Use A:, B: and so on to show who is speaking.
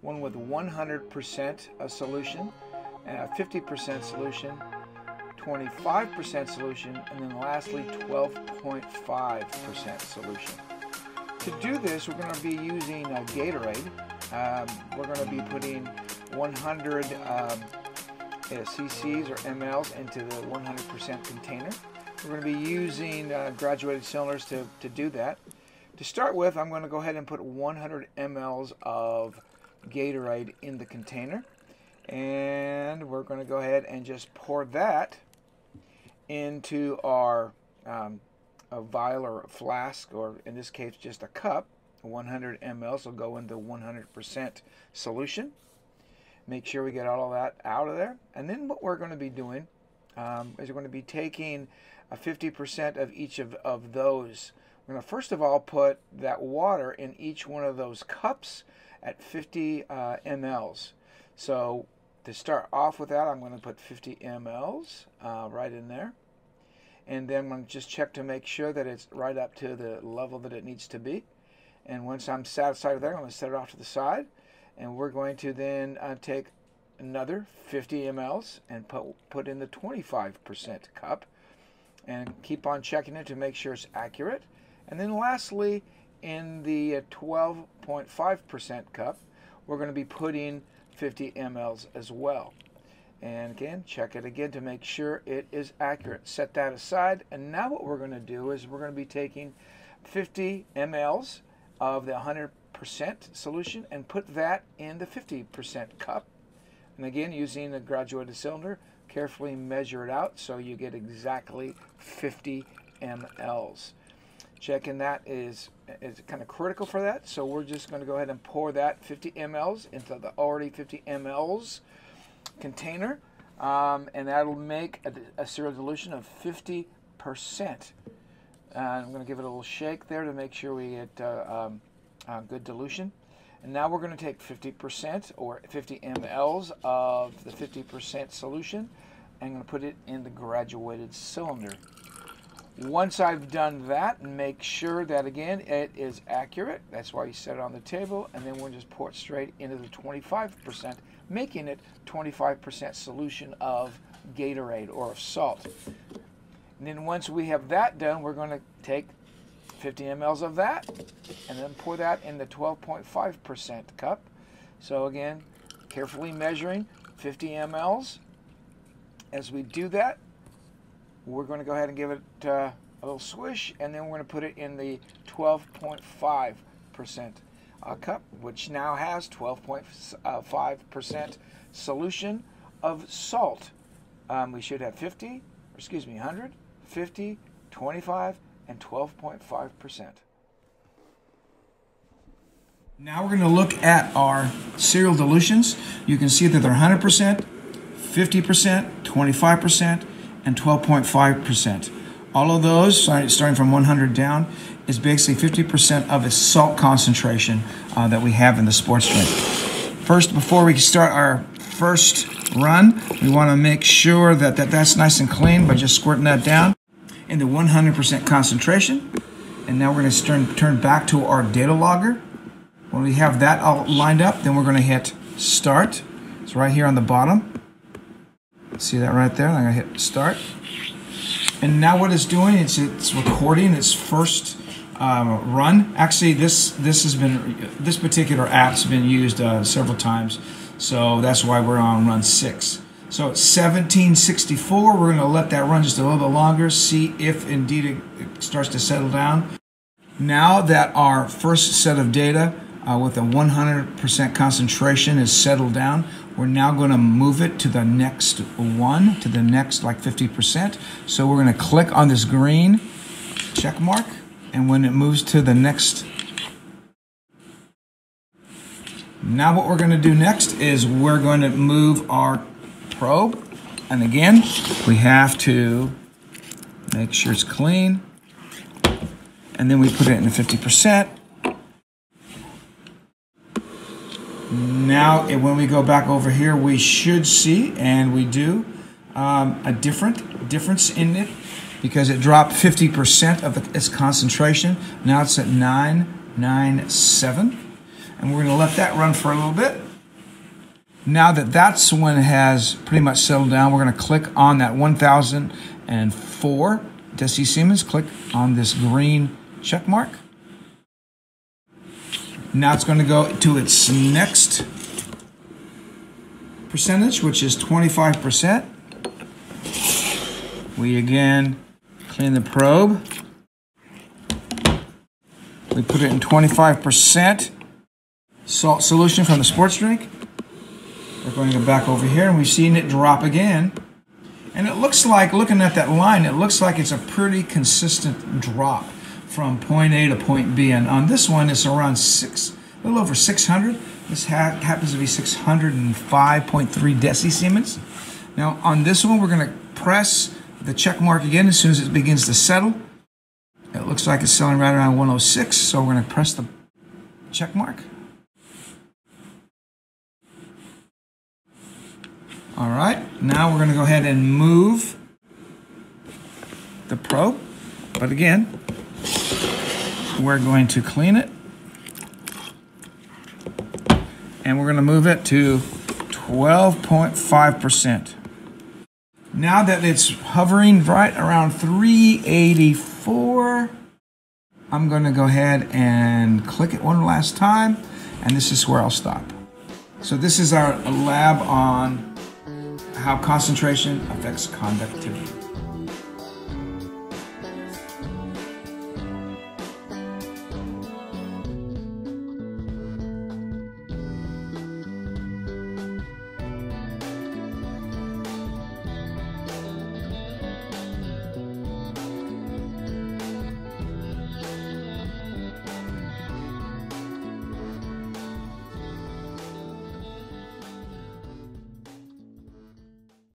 A: One with 100% solution, a 50% solution, 25% solution, and then lastly 12.5% solution. To do this, we're going to be using uh, Gatorade. Um, we're going to be putting 100 um, cc's or mLs into the 100% container. We're going to be using uh, graduated cylinders to, to do that. To start with, I'm going to go ahead and put 100 mLs of Gatorade in the container. And we're going to go ahead and just pour that into our um, a vial or a flask, or in this case, just a cup. 100 mLs will go into 100% solution. Make sure we get all of that out of there. And then what we're going to be doing um, is we're going to be taking a 50% of each of, of those. We're going to first of all put that water in each one of those cups at 50 uh, mLs. So to start off with that, I'm going to put 50 mLs uh, right in there. And then I'm going to just check to make sure that it's right up to the level that it needs to be. And once I'm satisfied with that, I'm going to set it off to the side and we're going to then uh, take another 50 mLs and put, put in the 25% cup and keep on checking it to make sure it's accurate. And then lastly, in the 12.5% uh, cup, we're going to be putting 50 mLs as well. And again, check it again to make sure it is accurate. Set that aside. And now what we're going to do is we're going to be taking 50 mLs of the 100 percent solution and put that in the 50% cup. And again, using a graduated cylinder, carefully measure it out so you get exactly 50 mLs. Checking that is, is kind of critical for that. So we're just going to go ahead and pour that 50 mLs into the already 50 mLs container. Um, and that'll make a, a dilution of 50%. Uh, I'm going to give it a little shake there to make sure we get uh, um, uh, good dilution. And now we're going to take 50% or 50 mLs of the 50% solution. And I'm going to put it in the graduated cylinder. Once I've done that, and make sure that again it is accurate. That's why you set it on the table, and then we'll just pour it straight into the 25%, making it 25% solution of Gatorade or of salt. And then once we have that done, we're going to take 50 mLs of that, and then pour that in the 12.5% cup. So again, carefully measuring 50 mLs. As we do that, we're going to go ahead and give it uh, a little swish, and then we're going to put it in the 12.5% uh, cup, which now has 12.5% solution of salt. Um, we should have 50, excuse me, 100, 50, 25, and 12.5%. Now we're going to look at our serial dilutions. You can see that they're 100%, 50%, 25%, and 12.5%. All of those, starting from 100 down, is basically 50% of the salt concentration uh, that we have in the sports drink. First, before we start our first run, we want to make sure that, that that's nice and clean by just squirting that down into 100% concentration. And now we're going to turn, turn back to our data logger. When we have that all lined up, then we're going to hit start. It's right here on the bottom. See that right there? I'm to hit start. And now what it's doing, it's, it's recording its first um, run. Actually, this this has been this particular app's been used uh, several times, so that's why we're on run six. So it's 1764, we're going to let that run just a little bit longer, see if indeed it starts to settle down. Now that our first set of data uh, with a 100% concentration is settled down, we're now going to move it to the next one, to the next like 50%. So we're going to click on this green check mark, and when it moves to the next now what we're going to do next is we're going to move our probe. And again, we have to make sure it's clean. And then we put it in 50%. Now, when we go back over here, we should see, and we do, um, a different difference in it because it dropped 50% of its concentration. Now it's at 997. And we're going to let that run for a little bit. Now that that one has pretty much settled down, we're going to click on that 1004 Deci Siemens. Click on this green check mark. Now it's going to go to its next percentage, which is 25%. We again clean the probe. We put it in 25% salt solution from the sports drink. We're going to go back over here and we've seen it drop again. And it looks like, looking at that line, it looks like it's a pretty consistent drop from point A to point B. And on this one, it's around six, a little over 600. This ha happens to be 605.3 decisiemens. Now on this one, we're gonna press the check mark again as soon as it begins to settle. It looks like it's selling right around 106, so we're gonna press the check mark. All right, now we're gonna go ahead and move the probe. But again, we're going to clean it. And we're gonna move it to 12.5%. Now that it's hovering right around 384, I'm gonna go ahead and click it one last time, and this is where I'll stop. So this is our lab on how concentration affects conductivity.